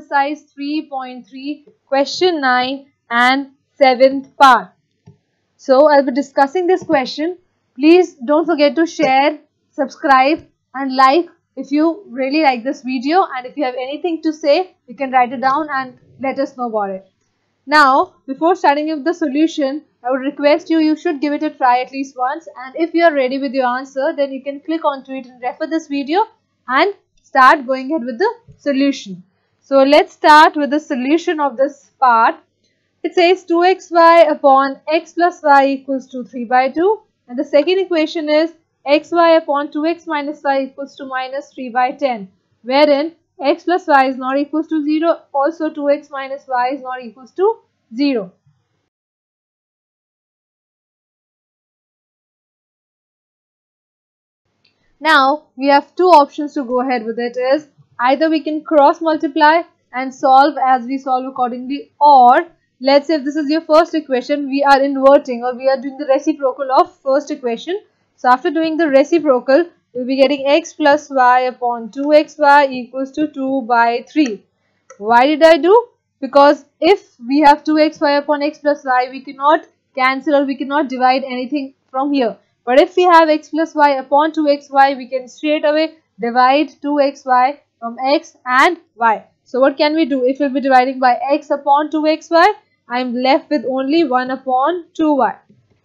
exercise 3.3 question 9 and 7th part. So I'll be discussing this question. Please don't forget to share, subscribe and like if you really like this video and if you have anything to say you can write it down and let us know about it. Now before starting with the solution I would request you you should give it a try at least once and if you are ready with your answer then you can click onto it and refer this video and start going ahead with the solution. So let's start with the solution of this part. It says 2xy upon x plus y equals to 3 by 2 and the second equation is xy upon 2x minus y equals to minus 3 by 10 wherein x plus y is not equals to 0 also 2x minus y is not equals to 0. Now we have two options to go ahead with it is either we can cross multiply and solve as we solve accordingly or let's say if this is your first equation we are inverting or we are doing the reciprocal of first equation. So after doing the reciprocal we'll be getting x plus y upon 2xy equals to 2 by 3 why did i do? Because if we have 2xy upon x plus y we cannot cancel or we cannot divide anything from here. But if we have x plus y upon 2xy we can straight away divide 2xy from x and y. So what can we do? If we'll be dividing by x upon 2xy, I am left with only 1 upon 2y.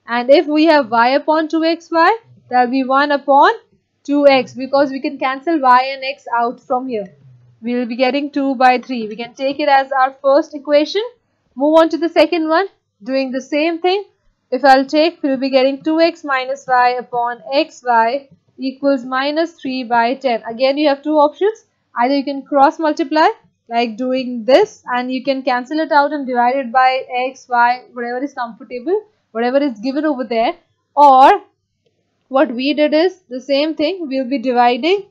And if we have y upon 2xy, that will be 1 upon 2x because we can cancel y and x out from here. We will be getting 2 by 3. We can take it as our first equation. Move on to the second one. Doing the same thing. If I'll take, we'll be getting 2x minus y upon xy equals minus 3 by 10. Again, you have two options. Either you can cross multiply like doing this and you can cancel it out and divide it by x, y, whatever is comfortable, whatever is given over there. Or what we did is the same thing. We'll be dividing,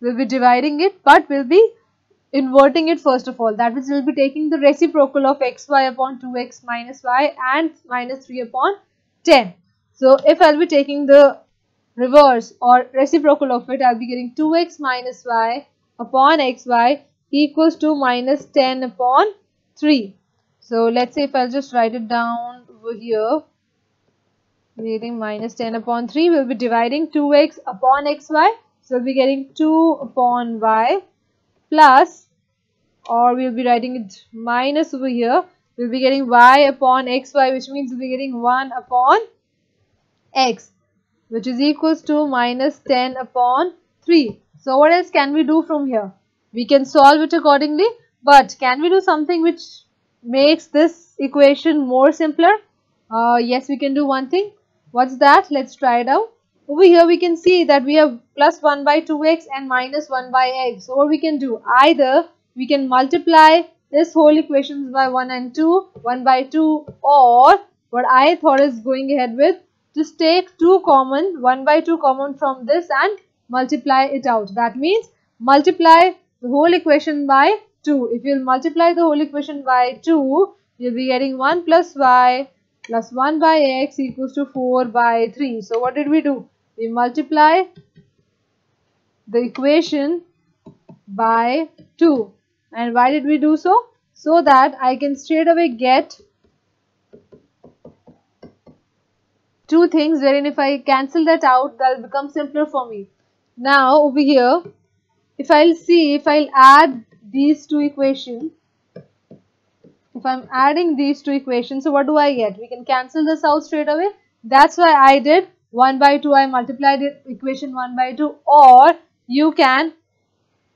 we'll be dividing it, but we'll be inverting it first of all. That means we'll be taking the reciprocal of xy upon 2x minus y and minus 3 upon 10. So if I'll be taking the reverse or reciprocal of it, I'll be getting 2x minus y upon xy equals to minus 10 upon 3. So let's say if I'll just write it down over here, getting minus 10 upon 3, we'll be dividing 2x upon xy. So we'll be getting 2 upon y plus or we'll be writing it minus over here. We'll be getting y upon xy which means we'll be getting 1 upon x which is equals to minus 10 upon 3. So what else can we do from here? We can solve it accordingly but can we do something which makes this equation more simpler? Uh, yes we can do one thing. What's that? Let's try it out. Over here we can see that we have plus 1 by 2x and minus 1 by x. So what we can do? Either we can multiply this whole equations by 1 and 2, 1 by 2 or what I thought is going ahead with just take 2 common, 1 by 2 common from this and multiply it out. That means multiply the whole equation by 2. If you multiply the whole equation by 2, you'll be getting 1 plus y plus 1 by x equals to 4 by 3. So what did we do? We multiply the equation by 2. And why did we do so? So that I can straight away get two things wherein if I cancel that out that will become simpler for me. Now over here if I'll see if I'll add these two equations if I'm adding these two equations so what do I get? We can cancel this out straight away. That's why I did 1 by 2 I multiplied it equation 1 by 2 or you can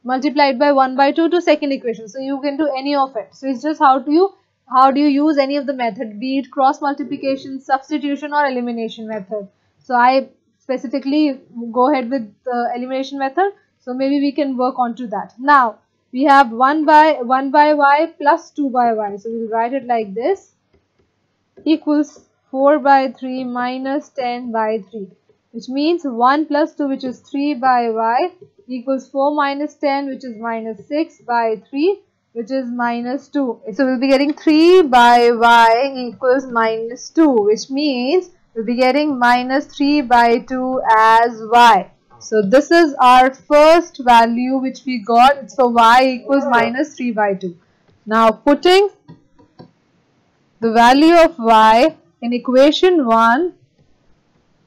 multiply it by 1 by 2 to second equation. So you can do any of it. So it's just how do you how do you use any of the method be it cross multiplication substitution or elimination method. So I specifically go ahead with the elimination method. So maybe we can work on to that. Now we have 1 by 1 by y plus 2 by y. So we'll write it like this. Equals 4 by 3 minus 10 by 3 which means 1 plus 2 which is 3 by y equals 4 minus 10 which is minus 6 by 3 which is minus 2. So we'll be getting 3 by y equals minus 2 which means we'll be getting minus 3 by 2 as y. So this is our first value which we got. So y equals minus 3 by 2. Now putting the value of y in equation 1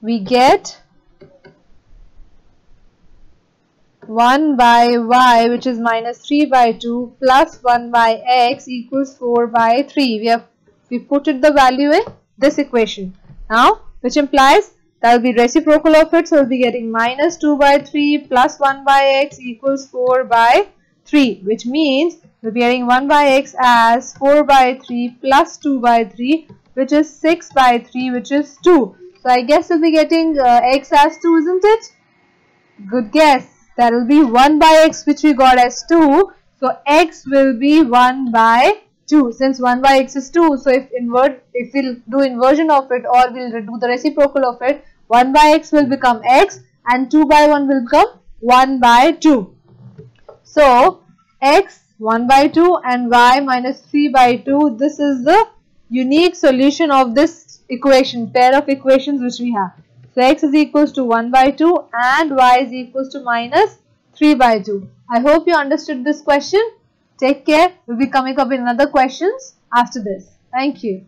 we get 1 by y which is minus 3 by 2 plus 1 by x equals 4 by 3. We have we put it the value in this equation. Now which implies that will be reciprocal of it so we'll be getting minus 2 by 3 plus 1 by x equals 4 by 3 which means we'll be getting 1 by x as 4 by 3 plus 2 by 3 which is 6 by 3 which is 2. So I guess we'll be getting uh, x as 2 isn't it? Good guess that will be 1 by x which we got as 2. So x will be 1 by 2 since 1 by x is 2. So if invert if we'll do inversion of it or we'll do the reciprocal of it 1 by x will become x and 2 by 1 will become 1 by 2. So x 1 by 2 and y minus 3 by 2 this is the unique solution of this equation pair of equations which we have. So x is equals to 1 by 2 and y is equals to minus 3 by 2. I hope you understood this question. Take care. We'll be coming up with another questions after this. Thank you.